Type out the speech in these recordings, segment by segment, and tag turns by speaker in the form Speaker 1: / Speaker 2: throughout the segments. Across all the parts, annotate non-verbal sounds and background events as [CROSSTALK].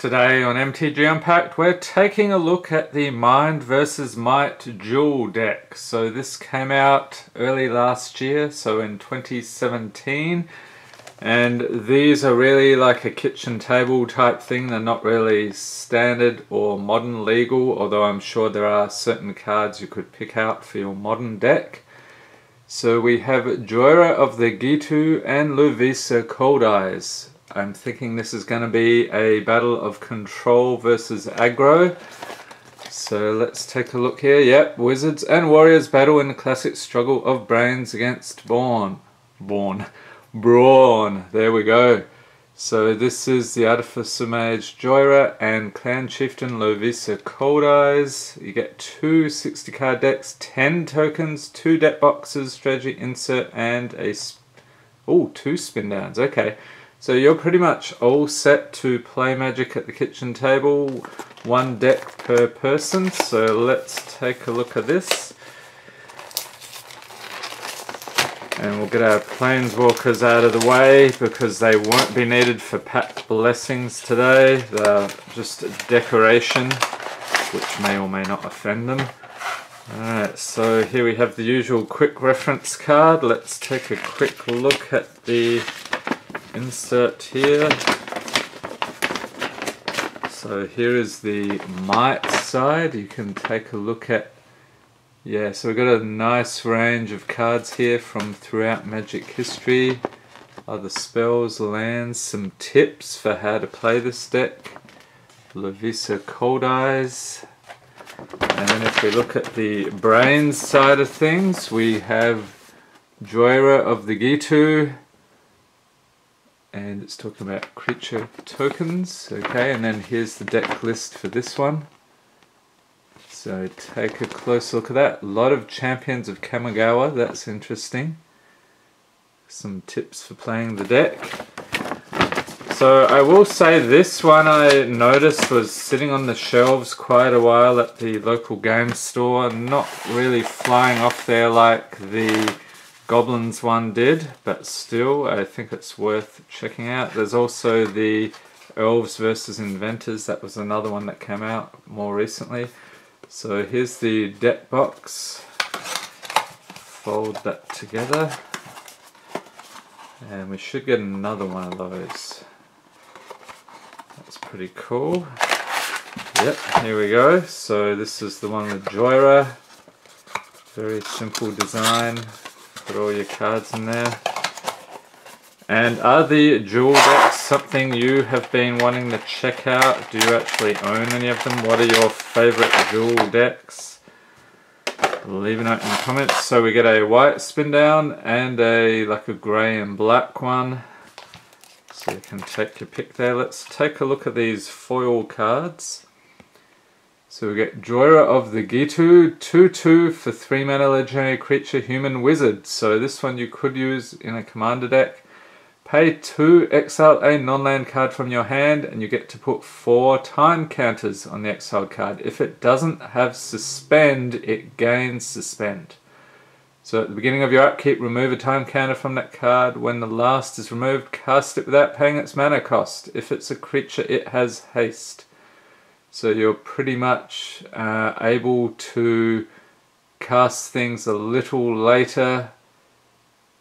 Speaker 1: Today on MTG Unpacked, we're taking a look at the Mind vs. Might duel deck. So this came out early last year, so in 2017. And these are really like a kitchen table type thing. They're not really standard or modern legal, although I'm sure there are certain cards you could pick out for your modern deck. So we have Jhoira of the Ghitu and Lovisa Coldeyes. I'm thinking this is going to be a battle of control versus aggro. So let's take a look here. Yep, Wizards and Warriors battle in the classic struggle of brains against Born. Born. [LAUGHS] Brawn. There we go. So this is the Artificer Mage Jhoira and Clan Chieftain Lovisa Coldeyes. You get two 60 card decks, 10 tokens, two deck boxes, strategy insert, and a... Oh, two spin downs. Okay. So you're pretty much all set to play Magic at the kitchen table, one deck per person. So let's take a look at this. And we'll get our Planeswalkers out of the way because they won't be needed for Pact Blessings today. They're just decoration, which may or may not offend them. Alright, so here we have the usual quick reference card. Let's take a quick look at the insert here. So here is the might side. You can take a look at yeah, so we've got a nice range of cards here from throughout Magic history. Other spells, lands, some tips for how to play this deck. Lovisa Coldeyes. And then if we look at the brains side of things, we have Jhoira of the Ghitu, and it's talking about creature tokens okay? And then here's the deck list for this one. So take a close look at that. A lot of champions of Kamigawa that's interesting. Some tips for playing the deck. So I will say this one I noticed was sitting on the shelves quite a while at the local game store not really flying off there like the Goblins one did, but still I think it's worth checking out. There's also the Elves versus Inventors, that was another one that came out more recently. So here's the deck box. Fold that together. And we should get another one of those. That's pretty cool. Yep, here we go. So this is the one with Jhoira. Very simple design. All your cards in there. And are the duel decks something you have been wanting to check out? Do you actually own any of them? What are your favorite duel decks? Leave a note in the comments. So we get a white spin down and a like a grey and black one. So you can take your pick there. Let's take a look at these foil cards. So we get Jhoira of the Ghitu, 2-2 for 3 mana legendary creature human wizard. So this one you could use in a commander deck. Pay 2, exile a non-land card from your hand and you get to put 4 time counters on the exiled card. If it doesn't have suspend, it gains suspend. So at the beginning of your upkeep, remove a time counter from that card. When the last is removed, cast it without paying its mana cost. If it's a creature, it has haste. So you're pretty much uh, able to cast things a little later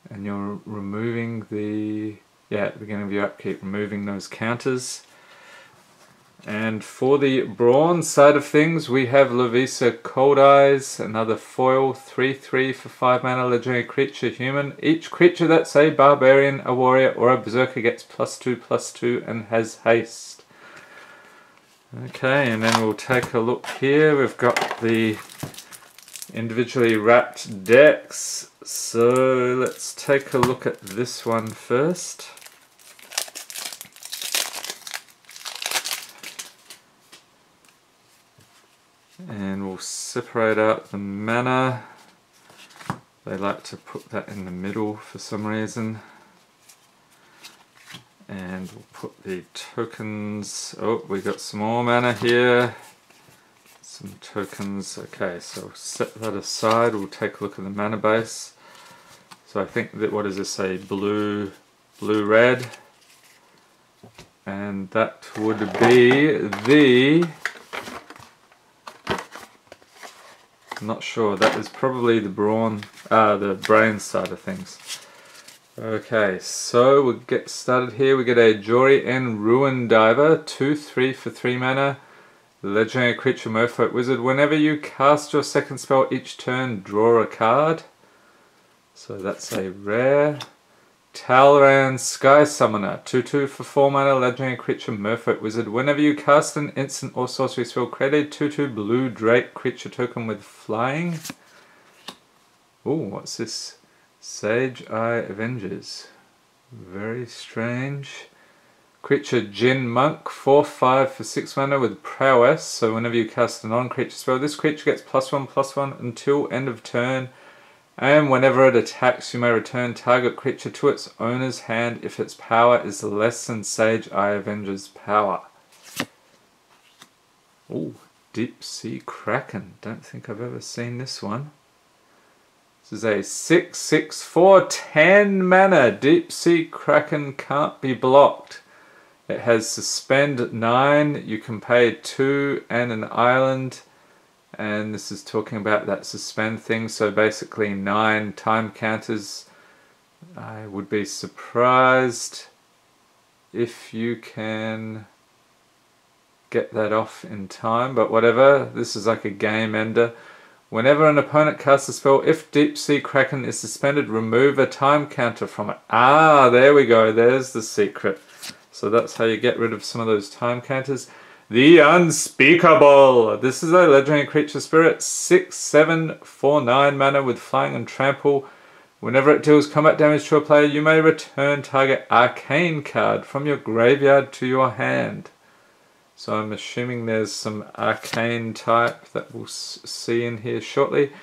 Speaker 1: and you're removing the, yeah, at the beginning of your upkeep, removing those counters. And for the bronze side of things, we have Lovisa Coldeyes, another foil, 3-3 for 5 mana legendary creature human. Each creature that's a barbarian, a warrior, or a berserker gets plus 2, plus 2, and has haste. Okay, and then we'll take a look here. We've got the individually wrapped decks. So let's take a look at this one first. And we'll separate out the mana. They like to put that in the middle for some reason and we'll put the tokens oh we got some more mana here. Some tokens okay so set that aside. We'll take a look at the mana base. So I think that what does this say? Blue blue red. And that would be the... I'm not sure, that is probably the brawn, uh, the brain side of things. Okay, so we'll get started here. We get a Jori-En Ruin Diver, 2-3 for 3 mana. Legendary creature, Merfolk Wizard. Whenever you cast your second spell each turn, draw a card. So that's a rare. Talrand Sky Summoner, 2-2 for 4 mana, legendary creature, Merfolk Wizard. Whenever you cast an instant or sorcery spell, create a 2-2 blue Drake creature token with flying. Oh, what's this? Sage Eye Avengers. Very strange. Creature Djinn Monk, 4-5 for 6 mana with prowess. So whenever you cast a non-creature spell, this creature gets plus 1 plus 1 until end of turn. And whenever it attacks, you may return target creature to its owner's hand if its power is less than Sage Eye Avenger's power. Oh, Deep Sea Kraken. Don't think I've ever seen this one. This is a 6 6 4 10 mana. Deep Sea Kraken can't be blocked. It has suspend 9, you can pay 2 and an island. And this is talking about that suspend thing, so basically 9 time counters. I would be surprised if you can get that off in time, but whatever, this is like a game ender. Whenever an opponent casts a spell, if Deep Sea Kraken is suspended, remove a time counter from it. Ah, there we go, there's the secret. So that's how you get rid of some of those time counters. The Unspeakable! This is a legendary creature spirit, 6, 7, 4, 9 mana with flying and trample. Whenever it deals combat damage to a player, you may return target arcane card from your graveyard to your hand. So I'm assuming there's some arcane type that we'll see in here shortly.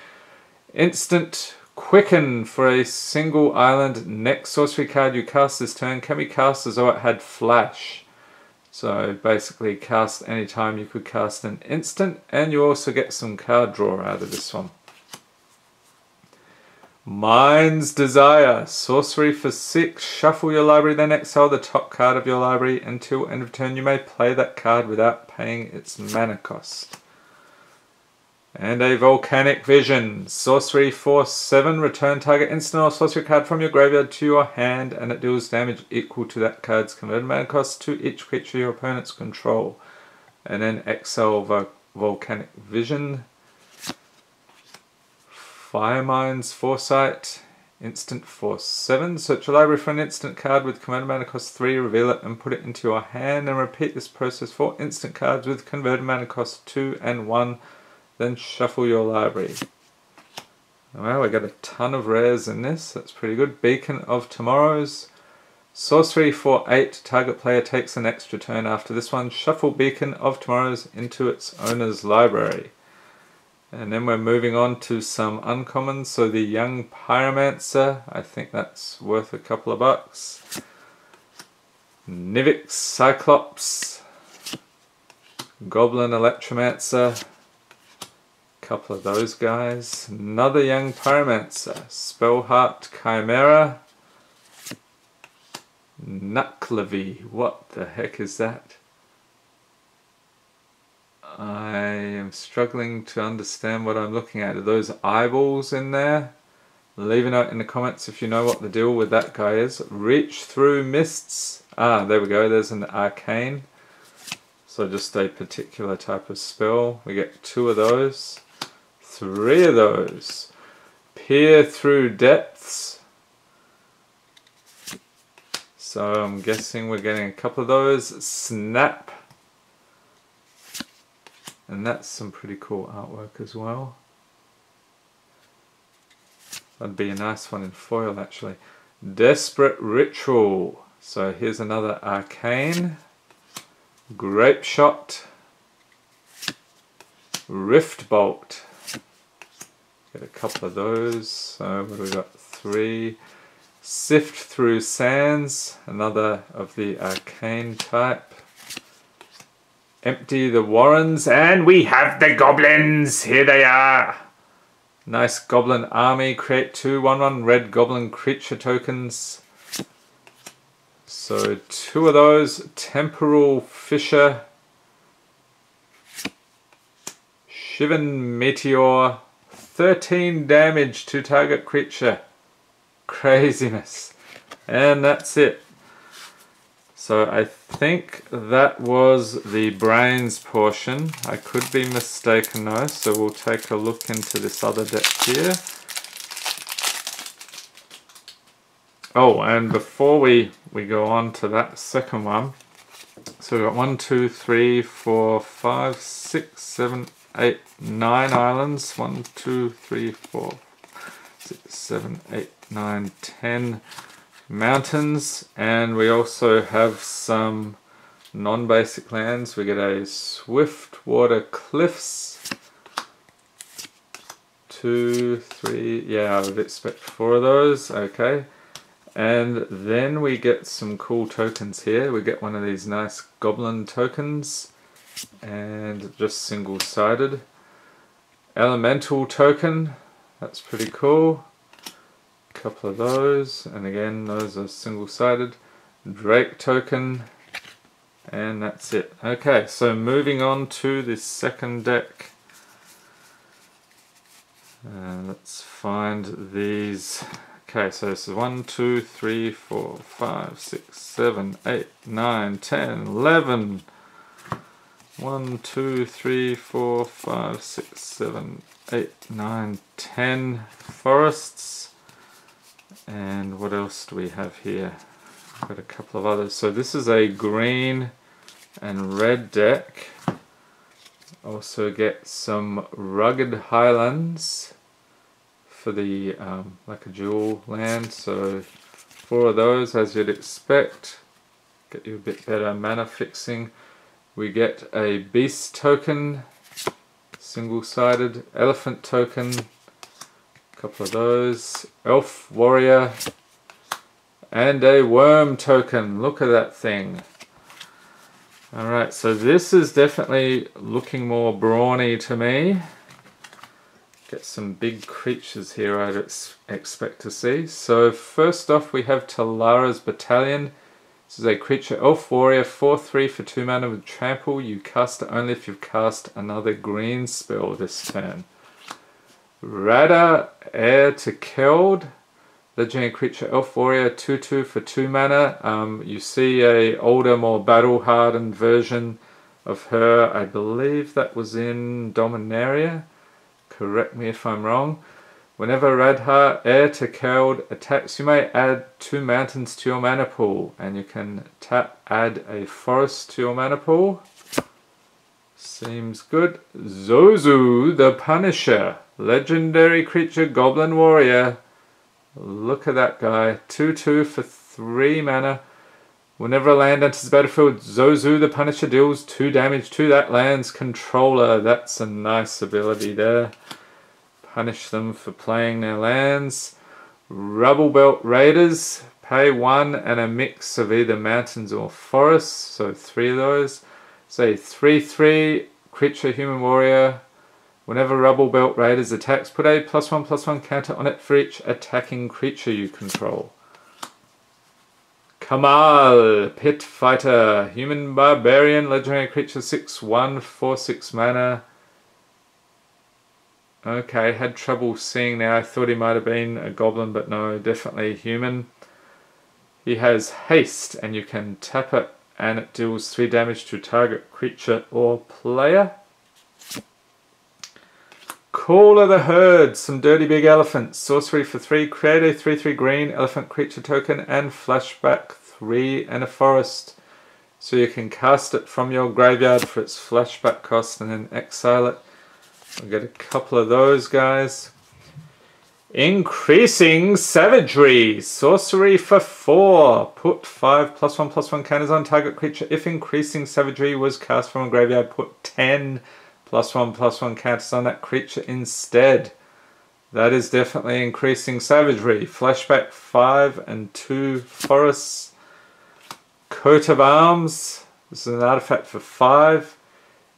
Speaker 1: Instant Quicken for a single island. Next sorcery card you cast this turn can be cast as though it had flash. So basically cast anytime you could cast an instant and you also get some card draw out of this one. Mind's Desire. Sorcery for 6. Shuffle your library, then exile the top card of your library. Until end of turn you may play that card without paying its mana cost. And a Volcanic Vision. Sorcery for 7. Return target instant or sorcery card from your graveyard to your hand and it deals damage equal to that card's converted mana cost to each creature your opponents control. And then exile Volcanic Vision. Firemind's Foresight. Instant Force 7. Search your library for an instant card with converted mana cost 3, reveal it and put it into your hand and repeat this process for instant cards with converted mana cost 2 and 1 then shuffle your library. Well, we got a ton of rares in this. That's pretty good. Beacon of Tomorrows. Sorcery for 8. Target player takes an extra turn after this one. Shuffle Beacon of Tomorrows into its owner's library. And then we're moving on to some uncommons. So the Young Pyromancer. I think that's worth a couple of bucks. Nivix Cyclops. Goblin Electromancer couple of those guys. Another young pyromancer. Spellheart Chimera. Nuckelavee. What the heck is that? I am struggling to understand what I'm looking at. Are those eyeballs in there? Leave a note in the comments if you know what the deal with that guy is. Reach through mists. Ah, there we go. There's an arcane. So just a particular type of spell. We get two of those three of those. Peer through depths. So I'm guessing we're getting a couple of those. Snap. And that's some pretty cool artwork as well. That'd be a nice one in foil actually. Desperate Ritual. So here's another arcane. Grape Shot. Rift Bolt. Get a couple of those. So what we got? Three. Sift through sands, another of the arcane type. Empty the warrens, and we have the goblins! Here they are! Nice goblin army. Create two 1 1 red goblin creature tokens. So two of those, Temporal Fissure, Shivan Meteor, 13 damage to target creature. Craziness. And that's it. So I think that was the brains portion. I could be mistaken though, so we'll take a look into this other deck here. Oh, and before we, we go on to that second one, so we've got one, two, three, four, five, six, seven, eight, nine islands. One, two, three, four, six, seven, eight, nine, ten mountains. And we also have some non-basic lands. We get a Swiftwater Cliffs. Two, three, yeah, I would expect four of those. Okay. And then we get some cool tokens here. We get one of these nice goblin tokens and just single-sided. Elemental token, that's pretty cool. Couple of those, and again those are single-sided. Drake token, and that's it. Okay, so moving on to the second deck. Uh, let's find these. Okay, so this is 1, 2, 3, 4, 5, 6, 7, 8, 9, 10, 11. One, two, three, four, five, six, seven, eight, nine, ten forests. And what else do we have here? I've got a couple of others. So this is a green and red deck. Also get some rugged highlands for the um, like a dual land. So four of those as you'd expect. Get you a bit better mana fixing. We get a beast token, single-sided, elephant token, couple of those, elf warrior, and a worm token. Look at that thing. Alright, so this is definitely looking more brawny to me. Get some big creatures here I'd ex expect to see. So first off we have Talara's Battalion. This is a creature elf warrior 4-3 for 2 mana with trample. You cast it only if you've cast another green spell this turn. Radha Heir to Keld. Legendary creature elf warrior 2-2 for 2 mana. Um, you see a older, more battle hardened version of her. I believe that was in Dominaria. Correct me if I'm wrong. Whenever Radha Heir to Keld attacks, you may add two mountains to your mana pool, and you can tap add a forest to your mana pool. Seems good. Zozu the Punisher, legendary creature goblin warrior. Look at that guy. 2-2 for 3 mana. Whenever a land enters the battlefield, Zozu the Punisher deals 2 damage to that land's controller. That's a nice ability there punish them for playing their lands. Rubble Belt Raiders, pay one and a mix of either mountains or forests, so three of those. Say 3-3 creature human warrior. Whenever Rubble Belt Raiders attacks, put a plus one plus one counter on it for each attacking creature you control. Kamahl, Pit Fighter, Human Barbarian, Legendary Creature 6 1 4 6 mana. Okay, had trouble seeing now. I thought he might have been a goblin, but no, definitely human. He has haste, and you can tap it, and it deals 3 damage to target creature or player. Call of the Herd, some dirty big elephants. Sorcery for 3, create a 3-3 green elephant creature token, and flashback 3 and a forest. So you can cast it from your graveyard for its flashback cost and then exile it We'll get a couple of those guys. Increasing Savagery. Sorcery for 4. Put 5 plus 1 plus 1 counters on target creature. If Increasing Savagery was cast from a graveyard, put 10 plus 1 plus 1 counters on that creature instead. That is definitely Increasing Savagery. Flashback 5 and 2 Forests. Coat of Arms. This is an artifact for 5.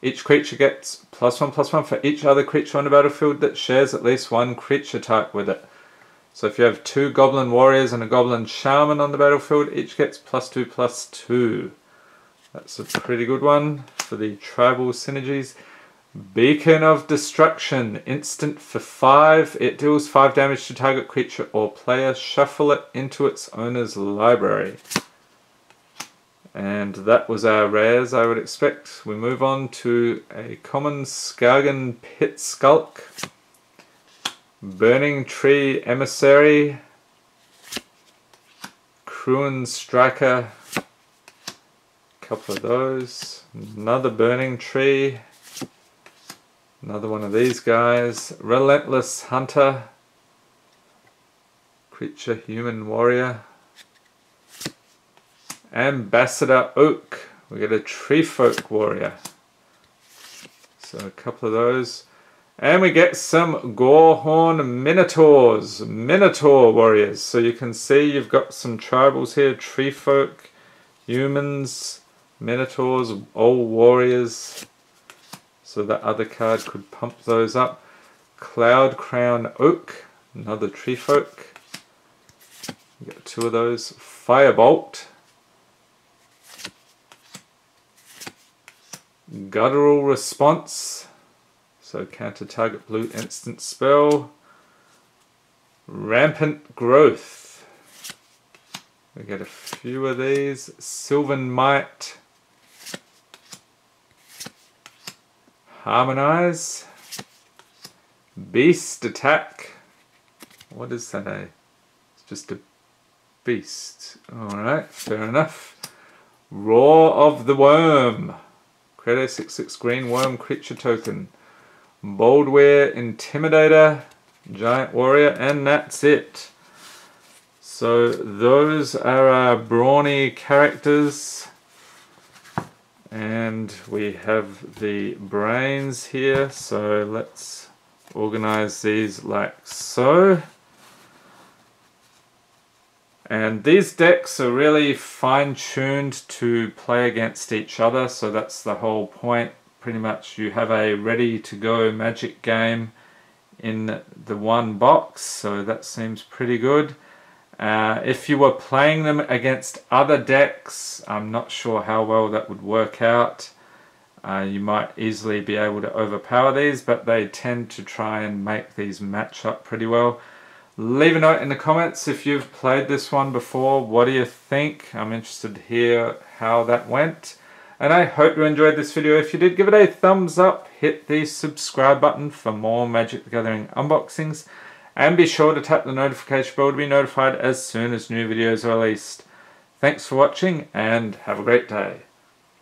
Speaker 1: Each creature gets plus one plus one for each other creature on the battlefield that shares at least one creature type with it. So if you have two Goblin Warriors and a Goblin Shaman on the battlefield, each gets plus two plus two. That's a pretty good one for the tribal synergies. Beacon of Destruction, instant for 5. It deals 5 damage to target creature or player. Shuffle it into its owner's library. And that was our rares I would expect. We move on to a common Skarrgan Pit Skulk. Burning Tree Emissary. Kruin Striker. Couple of those. Another Burning Tree. Another one of these guys. Relentless Hunter. Creature Human Warrior. Ambassador Oak. We get a Tree Folk Warrior. So a couple of those. And we get some Gorehorn Minotaurs. Minotaur Warriors. So you can see you've got some tribals here. Tree Folk, Humans, Minotaurs, all Warriors. So that other card could pump those up. Cloud Crown Oak, another tree folk. Got two of those. Firebolt. Guttural Response. So counter target blue instant spell. Rampant Growth. We get a few of these. Sylvan Might. Harmonize. Beast attack. What is that? Eh? It's just a beast. Alright, fair enough. Roar of the Wurm. Create 6 6 green worm creature token. Boldwyr Intimidator. Giant Warrior. And that's it. So those are our brawny characters and we have the brains here so let's organize these like so. And these decks are really fine-tuned to play against each other so that's the whole point. Pretty much you have a ready to go magic game in the one box so that seems pretty good uh, if you were playing them against other decks, I'm not sure how well that would work out. Uh, you might easily be able to overpower these, but they tend to try and make these match up pretty well. Leave a note in the comments if you've played this one before. What do you think? I'm interested to hear how that went. And I hope you enjoyed this video. If you did, give it a thumbs up. Hit the subscribe button for more Magic the Gathering unboxings. And be sure to tap the notification bell to be notified as soon as new videos are released. Thanks for watching and have a great day.